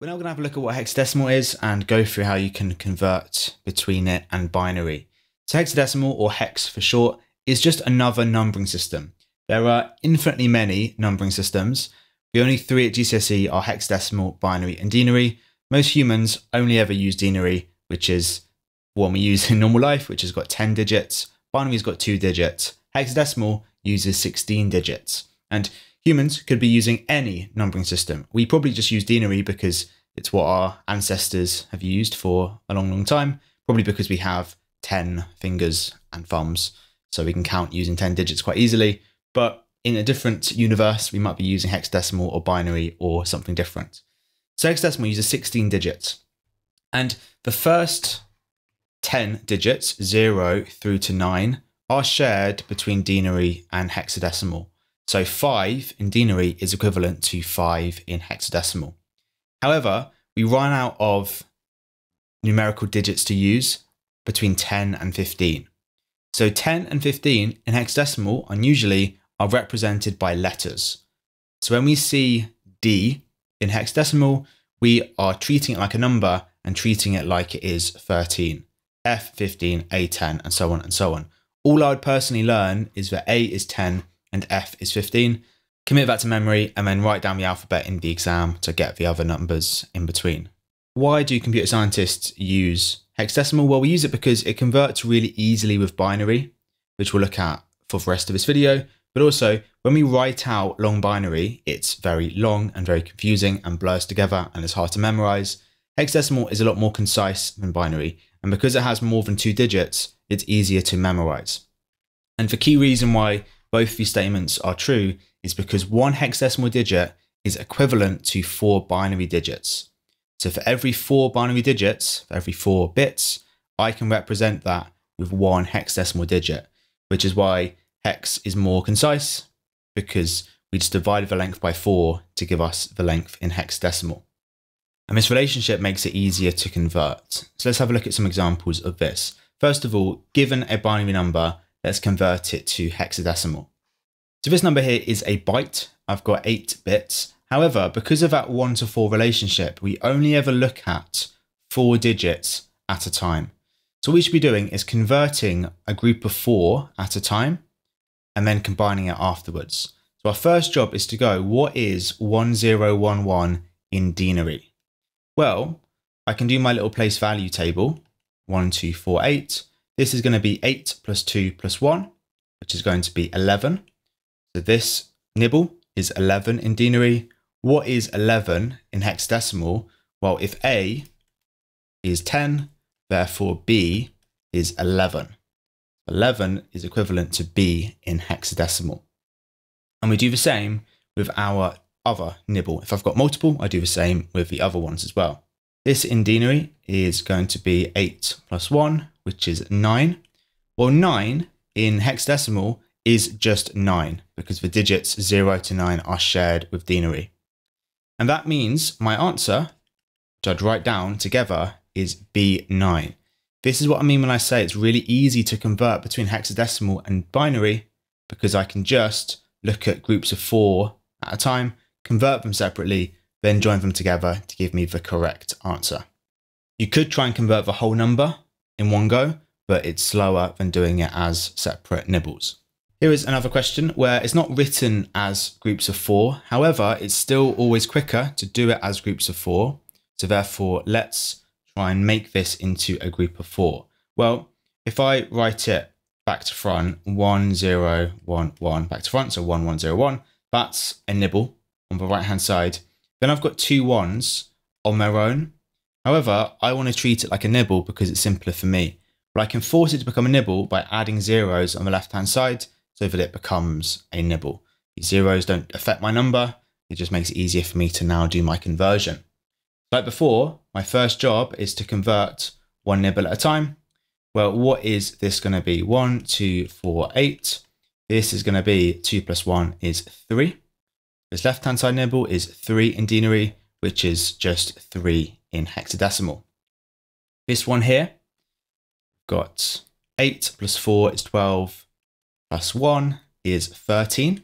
We're now going to have a look at what hexadecimal is and go through how you can convert between it and binary. So hexadecimal, or hex for short, is just another numbering system. There are infinitely many numbering systems. The only three at GCSE are hexadecimal, binary, and denary. Most humans only ever use denary, which is one we use in normal life, which has got 10 digits. Binary's got two digits. Hexadecimal uses 16 digits. And humans could be using any numbering system. We probably just use denary because it's what our ancestors have used for a long, long time, probably because we have 10 fingers and thumbs, so we can count using 10 digits quite easily. But in a different universe, we might be using hexadecimal or binary or something different. So hexadecimal uses 16 digits. And the first 10 digits, 0 through to 9, are shared between denary and hexadecimal. So 5 in denary is equivalent to 5 in hexadecimal. However, we run out of numerical digits to use between 10 and 15. So 10 and 15 in hexadecimal unusually are represented by letters. So when we see D in hexadecimal, we are treating it like a number and treating it like it is 13, F15, A10, and so on and so on. All I would personally learn is that A is 10 and F is 15. Commit that to memory and then write down the alphabet in the exam to get the other numbers in between. Why do computer scientists use hexadecimal? Well, we use it because it converts really easily with binary, which we'll look at for the rest of this video. But also, when we write out long binary, it's very long and very confusing and blurs together and it's hard to memorize. Hexadecimal is a lot more concise than binary, and because it has more than two digits, it's easier to memorize. And the key reason why both these statements are true is because one hexadecimal digit is equivalent to four binary digits. So for every four binary digits, for every four bits, I can represent that with one hexadecimal digit, which is why hex is more concise because we just divide the length by four to give us the length in hexadecimal. And this relationship makes it easier to convert. So let's have a look at some examples of this. First of all, given a binary number, let's convert it to hexadecimal. So this number here is a byte. I've got eight bits. However, because of that one to four relationship, we only ever look at four digits at a time. So what we should be doing is converting a group of four at a time and then combining it afterwards. So our first job is to go, what is 1011 in denary? Well, I can do my little place value table, 1, 2, 4, 8. This is going to be 8 plus 2 plus 1, which is going to be 11. So this nibble is 11 in denary. What is 11 in hexadecimal? Well, if A is 10, therefore B is 11. 11 is equivalent to B in hexadecimal. And we do the same with our other nibble. If I've got multiple, I do the same with the other ones as well. This in denary is going to be 8 plus 1, which is 9. Well, 9 in hexadecimal is just 9 because the digits 0 to 9 are shared with denary. And that means my answer, which I'd write down together, is B9. This is what I mean when I say it's really easy to convert between hexadecimal and binary because I can just look at groups of four at a time, convert them separately, then join them together to give me the correct answer. You could try and convert the whole number in one go, but it's slower than doing it as separate nibbles. Here is another question where it's not written as groups of four. However, it's still always quicker to do it as groups of four. So therefore, let's try and make this into a group of four. Well, if I write it back to front, one, zero, one, one, back to front, so one, one, zero, one, that's a nibble on the right hand side. Then I've got two ones on their own. However, I want to treat it like a nibble because it's simpler for me. But I can force it to become a nibble by adding zeros on the left hand side so that it becomes a nibble. These zeros don't affect my number. It just makes it easier for me to now do my conversion. Like before, my first job is to convert one nibble at a time. Well, what is this going to be? One, two, four, eight. This is going to be two plus one is three. This left-hand side nibble is three in denary, which is just three in hexadecimal. This one here, got eight plus four is 12 plus 1 is 13.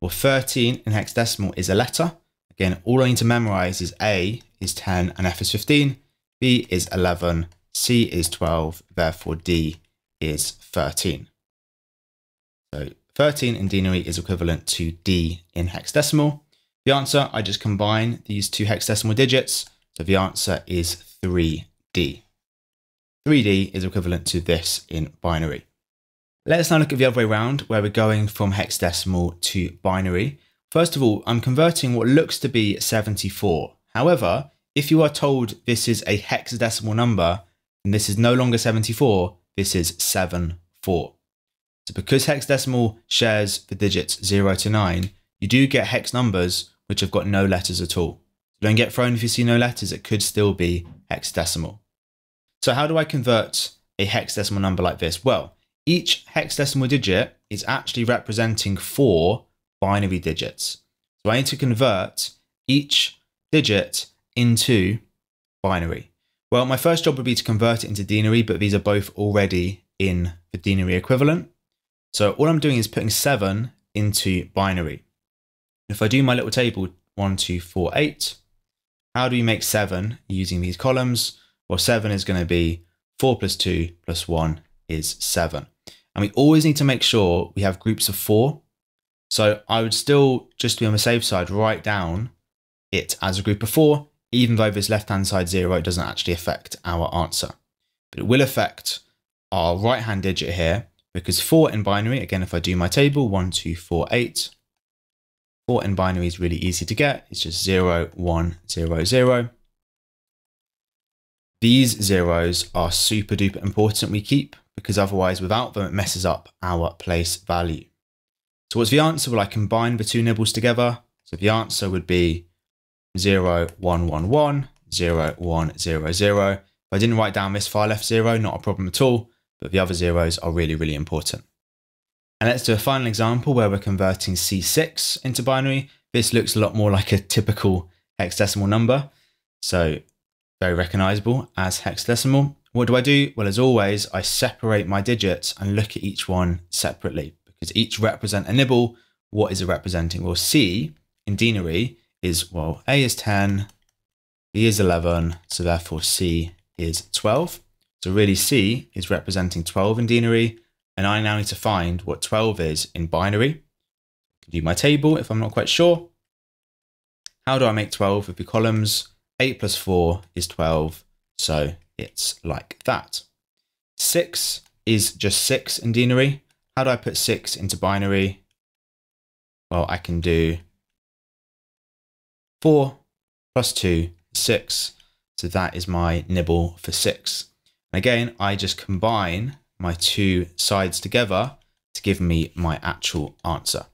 Well, 13 in hexadecimal is a letter. Again, all I need to memorize is A is 10 and F is 15, B is 11, C is 12, therefore D is 13. So 13 in denary is equivalent to D in hexadecimal. The answer, I just combine these two hexadecimal digits, so the answer is 3D. 3D is equivalent to this in binary. Let's now look at the other way around, where we're going from hexadecimal to binary. First of all, I'm converting what looks to be 74. However, if you are told this is a hexadecimal number, then this is no longer 74, this is 7, 4. So because hexadecimal shares the digits 0 to 9, you do get hex numbers which have got no letters at all. Don't get thrown if you see no letters, it could still be hexadecimal. So how do I convert a hexadecimal number like this? Well, each hexadecimal digit is actually representing four binary digits. So I need to convert each digit into binary. Well, my first job would be to convert it into denary, but these are both already in the denary equivalent. So all I'm doing is putting 7 into binary. If I do my little table, 1, 2, 4, 8, how do we make 7 using these columns? Well, 7 is going to be 4 plus 2 plus 1 is 7. And we always need to make sure we have groups of 4. So I would still, just to be on the safe side, write down it as a group of 4, even though this left-hand side 0 doesn't actually affect our answer. But it will affect our right-hand digit here, because 4 in binary, again, if I do my table, 1, 2, 4, 8, 4 in binary is really easy to get. It's just 0, 1, 0, 0. These zeros are super duper important we keep because otherwise without them it messes up our place value. So what's the answer? Well, I combine the two nibbles together. So the answer would be 0, 1, 1, 1, 0, 1, 0, 0. If I didn't write down this far left 0, not a problem at all, but the other zeros are really, really important. And let's do a final example where we're converting C6 into binary. This looks a lot more like a typical hexadecimal number. So very recognizable as hexadecimal. What do I do? Well, as always, I separate my digits and look at each one separately because each represent a nibble. What is it representing? Well, C in denary is, well, A is 10, B is 11, so therefore C is 12. So really C is representing 12 in denary, and I now need to find what 12 is in binary. Do my table if I'm not quite sure. How do I make 12 with the columns? 8 plus 4 is 12, so it's like that. 6 is just 6 in denary. How do I put 6 into binary? Well, I can do 4 plus 2 6. So that is my nibble for 6. And again, I just combine my two sides together to give me my actual answer.